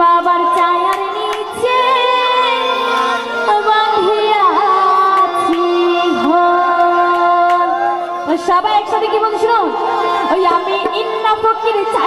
বাবার ছায়ার নিচে সবাই একসাথে কি বলছিল? ওই আমি ইন্না ফকির চাই।